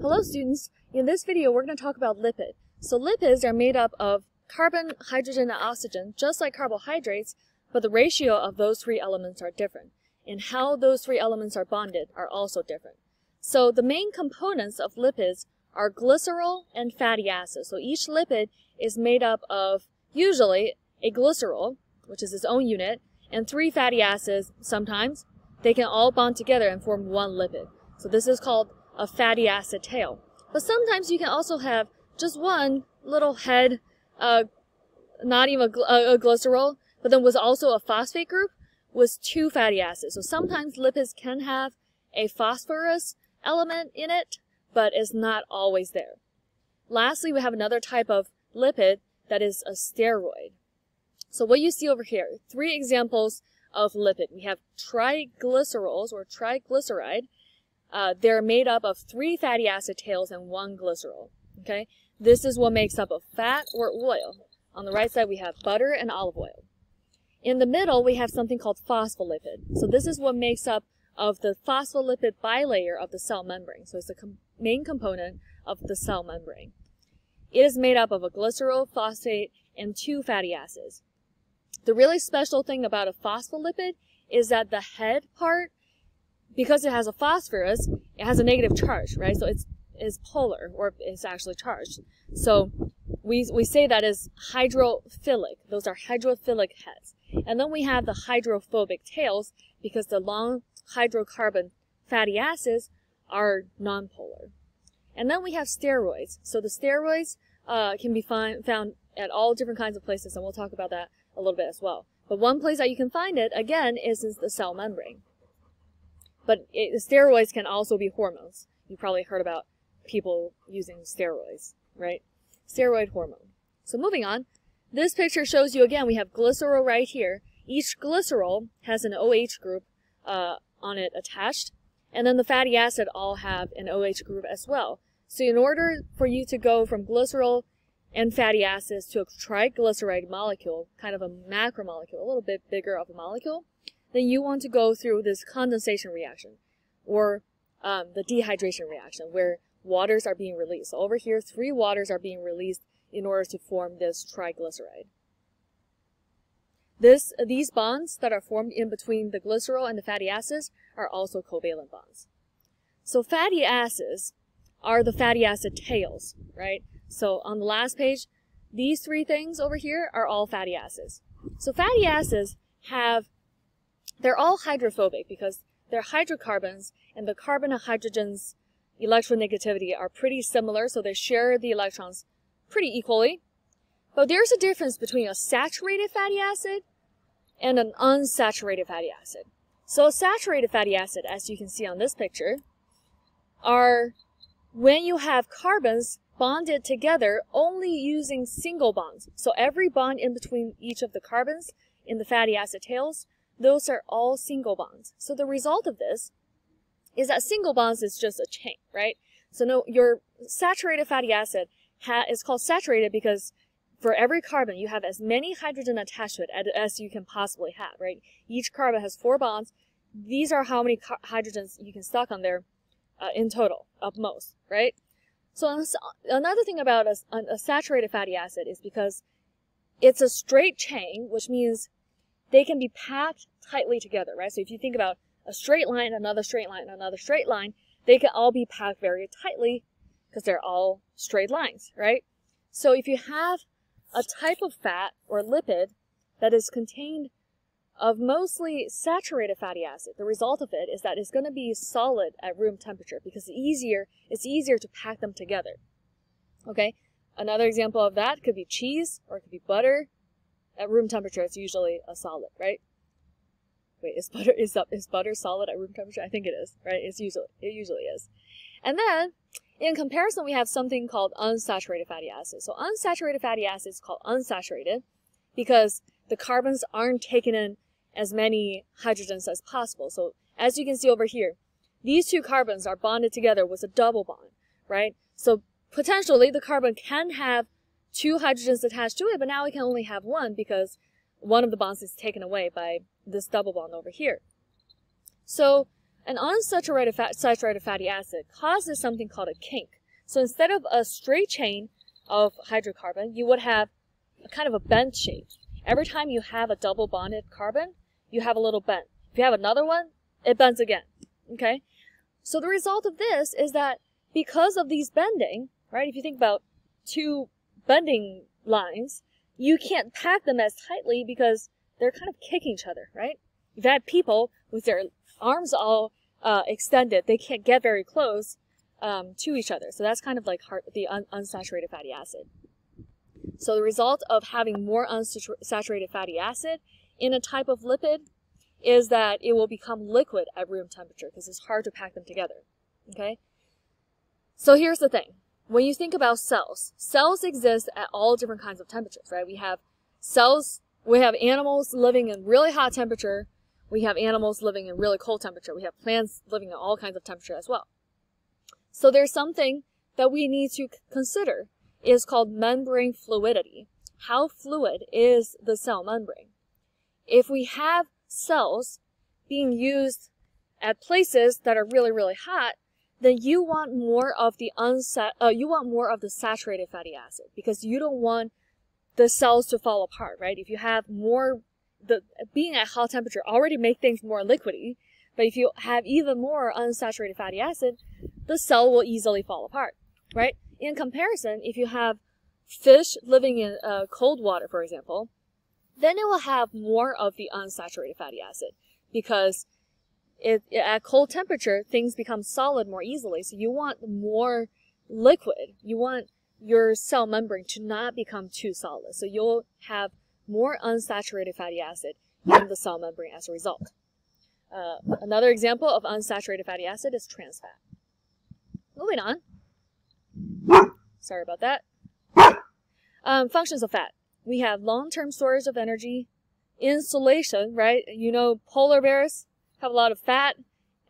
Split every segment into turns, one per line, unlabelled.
Hello students! In this video we're going to talk about lipid. So lipids are made up of carbon, hydrogen, and oxygen, just like carbohydrates, but the ratio of those three elements are different. And how those three elements are bonded are also different. So the main components of lipids are glycerol and fatty acids. So each lipid is made up of usually a glycerol, which is its own unit, and three fatty acids sometimes. They can all bond together and form one lipid. So this is called a fatty acid tail. But sometimes you can also have just one little head, uh, not even a, gl a, glycerol, but then was also a phosphate group with two fatty acids. So sometimes lipids can have a phosphorus element in it, but it's not always there. Lastly, we have another type of lipid that is a steroid. So what you see over here, three examples of lipid. We have triglycerols or triglyceride, uh, they're made up of three fatty acid tails and one glycerol. Okay, this is what makes up a fat or oil. On the right side, we have butter and olive oil. In the middle, we have something called phospholipid. So this is what makes up of the phospholipid bilayer of the cell membrane. So it's the com main component of the cell membrane. It is made up of a glycerol, phosphate, and two fatty acids. The really special thing about a phospholipid is that the head part because it has a phosphorus, it has a negative charge, right? So it's is polar or it's actually charged. So we we say that is hydrophilic. Those are hydrophilic heads. And then we have the hydrophobic tails because the long hydrocarbon fatty acids are nonpolar. And then we have steroids. So the steroids uh, can be find, found at all different kinds of places, and we'll talk about that a little bit as well. But one place that you can find it, again, is, is the cell membrane. But it, steroids can also be hormones. You probably heard about people using steroids, right? Steroid hormone. So moving on, this picture shows you again, we have glycerol right here. Each glycerol has an OH group uh, on it attached, and then the fatty acid all have an OH group as well. So in order for you to go from glycerol and fatty acids to a triglyceride molecule, kind of a macromolecule, a little bit bigger of a molecule, then you want to go through this condensation reaction or um, the dehydration reaction where waters are being released. So over here, three waters are being released in order to form this triglyceride. This, these bonds that are formed in between the glycerol and the fatty acids are also covalent bonds. So fatty acids are the fatty acid tails, right? So on the last page, these three things over here are all fatty acids. So fatty acids have they're all hydrophobic because they're hydrocarbons and the carbon and hydrogen's electronegativity are pretty similar, so they share the electrons pretty equally. But there's a difference between a saturated fatty acid and an unsaturated fatty acid. So a saturated fatty acid, as you can see on this picture, are when you have carbons bonded together only using single bonds. So every bond in between each of the carbons in the fatty acid tails those are all single bonds. So the result of this is that single bonds is just a chain, right? So no, your saturated fatty acid is called saturated because for every carbon, you have as many hydrogen attached to it as you can possibly have, right? Each carbon has four bonds. These are how many hydrogens you can stock on there uh, in total, of most, right? So another thing about a, a saturated fatty acid is because it's a straight chain, which means they can be packed tightly together, right? So if you think about a straight line, another straight line, another straight line, they can all be packed very tightly because they're all straight lines, right? So if you have a type of fat or lipid that is contained of mostly saturated fatty acid, the result of it is that it's going to be solid at room temperature because it's easier, it's easier to pack them together. Okay? Another example of that could be cheese or it could be butter at room temperature, it's usually a solid, right? Wait, is butter is up is butter solid at room temperature? I think it is, right? It's usually it usually is. And then in comparison, we have something called unsaturated fatty acids. So unsaturated fatty acids called unsaturated because the carbons aren't taking in as many hydrogens as possible. So as you can see over here, these two carbons are bonded together with a double bond, right? So potentially the carbon can have two hydrogens attached to it, but now we can only have one because one of the bonds is taken away by this double bond over here. So an unsaturated fat, saturated fatty acid causes something called a kink. So instead of a straight chain of hydrocarbon, you would have a kind of a bent shape. Every time you have a double bonded carbon, you have a little bend. If you have another one, it bends again. Okay? So the result of this is that because of these bending, right, if you think about two bending lines, you can't pack them as tightly because they're kind of kicking each other, right? You've had people with their arms all uh, extended, they can't get very close um, to each other. So that's kind of like heart, the un- unsaturated fatty acid. So the result of having more unsaturated fatty acid in a type of lipid is that it will become liquid at room temperature because it's hard to pack them together. Okay? So here's the thing. When you think about cells, cells exist at all different kinds of temperatures, right? We have cells, we have animals living in really hot temperature. We have animals living in really cold temperature. We have plants living in all kinds of temperature as well. So there's something that we need to consider is called membrane fluidity. How fluid is the cell membrane? If we have cells being used at places that are really, really hot, then you want more of the unsat, uh, you want more of the saturated fatty acid because you don't want the cells to fall apart, right? If you have more, the being at hot temperature already make things more liquidy, but if you have even more unsaturated fatty acid, the cell will easily fall apart, right? In comparison, if you have fish living in uh, cold water, for example, then it will have more of the unsaturated fatty acid because it, at cold temperature, things become solid more easily. So you want more liquid. You want your cell membrane to not become too solid. So you'll have more unsaturated fatty acid in the cell membrane as a result. Uh, another example of unsaturated fatty acid is trans fat. Moving on. Sorry about that. Um, functions of fat. We have long-term storage of energy, insulation, right? You know, polar bears have a lot of fat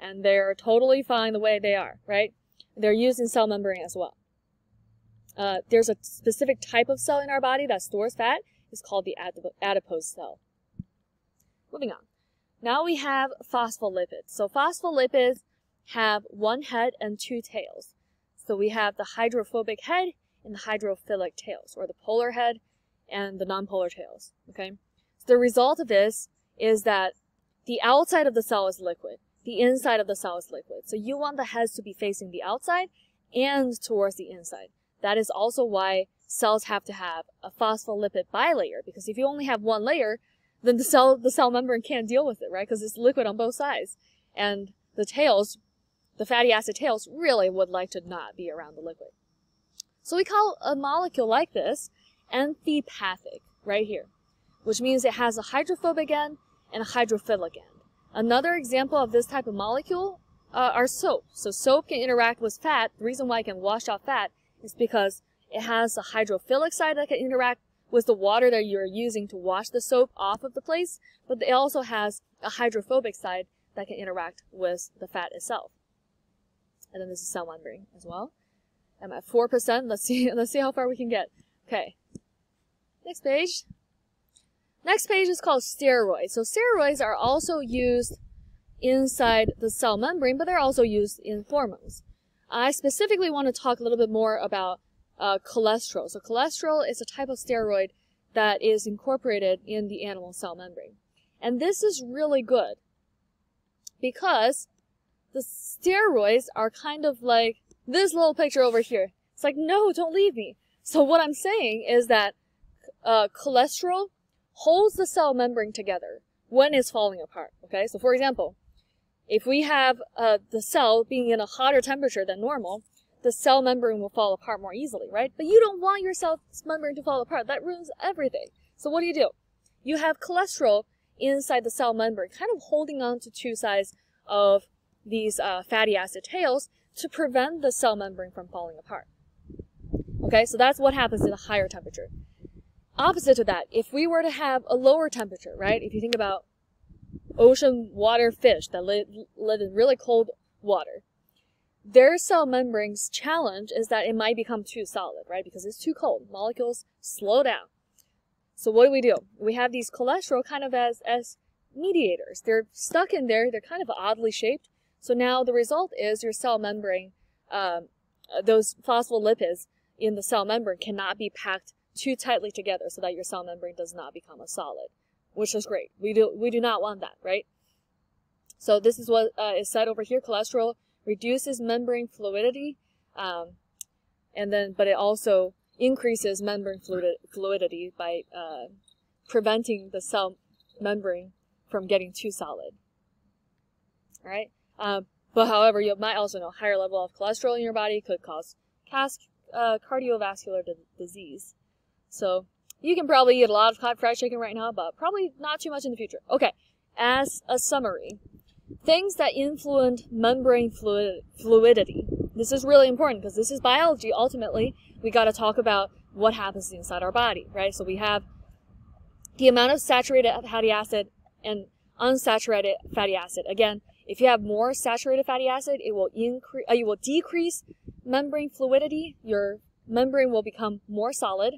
and they're totally fine the way they are, right? They're used in cell membrane as well. Uh, there's a specific type of cell in our body that stores fat. It's called the adipose cell. Moving on. Now we have phospholipids. So phospholipids have one head and two tails. So we have the hydrophobic head and the hydrophilic tails, or the polar head and the nonpolar tails. Okay? So the result of this is that the outside of the cell is liquid. The inside of the cell is liquid. So you want the heads to be facing the outside and towards the inside. That is also why cells have to have a phospholipid bilayer, because if you only have one layer, then the cell, the cell membrane can't deal with it, right? Because it's liquid on both sides. And the tails the fatty acid tails really would like to not be around the liquid. So we call a molecule like this amphipathic, right here, which means it has a hydrophobic end and a hydrophilic end. Another example of this type of molecule uh, are soap. So soap can interact with fat. The reason why it can wash off fat is because it has a hydrophilic side that can interact with the water that you're using to wash the soap off of the place, but it also has a hydrophobic side that can interact with the fat itself and then this is cell membrane as well. I'm at 4%. Let's see, let's see how far we can get. Okay. Next page. Next page is called steroids. So steroids are also used inside the cell membrane, but they're also used in hormones. I specifically want to talk a little bit more about uh, cholesterol. So cholesterol is a type of steroid that is incorporated in the animal cell membrane. And this is really good because the steroids are kind of like this little picture over here. It's like, no, don't leave me. So what I'm saying is that uh, cholesterol holds the cell membrane together when it's falling apart. Okay, so for example, if we have uh, the cell being in a hotter temperature than normal, the cell membrane will fall apart more easily, right? But you don't want your cell membrane to fall apart. That ruins everything. So what do you do? You have cholesterol inside the cell membrane, kind of holding on to two sides of these uh, fatty acid tails to prevent the cell membrane from falling apart. Okay, so that's what happens in a higher temperature. Opposite to that, if we were to have a lower temperature, right? If you think about ocean water fish that live, live in really cold water, their cell membrane's challenge is that it might become too solid, right? Because it's too cold. Molecules slow down. So what do we do? We have these cholesterol kind of as, as mediators. They're stuck in there. They're kind of oddly shaped. So now the result is your cell membrane, um, those phospholipids in the cell membrane cannot be packed too tightly together so that your cell membrane does not become a solid, which is great. We do, we do not want that, right? So this is what uh, is said over here. Cholesterol reduces membrane fluidity, um, and then, but it also increases membrane fluid, fluidity by uh, preventing the cell membrane from getting too solid. All right. Uh, but however, you might also know higher level of cholesterol in your body could cause cas- uh, cardiovascular di- disease. So you can probably eat a lot of fried chicken right now, but probably not too much in the future. Okay. As a summary, things that influence membrane fluid- fluidity. This is really important because this is biology. Ultimately, we got to talk about what happens inside our body, right? So we have the amount of saturated fatty acid and unsaturated fatty acid. Again, if you have more saturated fatty acid, it will increase, uh, you will decrease membrane fluidity. Your membrane will become more solid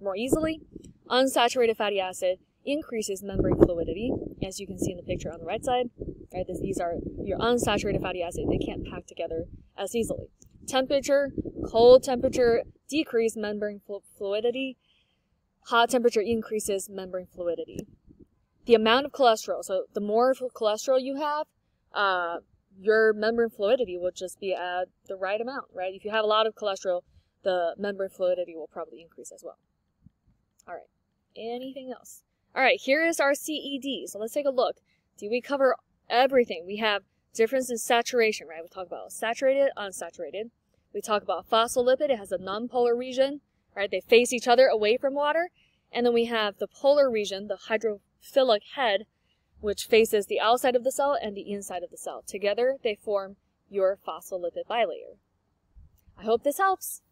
more easily. Unsaturated fatty acid increases membrane fluidity, as you can see in the picture on the right side. Right, this, these are your unsaturated fatty acid. They can't pack together as easily. Temperature, cold temperature decrease membrane flu- fluidity. Hot temperature increases membrane fluidity. The amount of cholesterol, so the more cholesterol you have, uh, your membrane fluidity will just be at the right amount, right? If you have a lot of cholesterol, the membrane fluidity will probably increase as well. All right. Anything else? All right, here is our CED. So let's take a look. Do we cover everything? We have difference in saturation, right? We talk about saturated, unsaturated. We talk about phospholipid. It has a nonpolar region, right? They face each other away from water. And then we have the polar region, the hydrophilic head, which faces the outside of the cell and the inside of the cell. Together, they form your phospholipid bilayer. I hope this helps.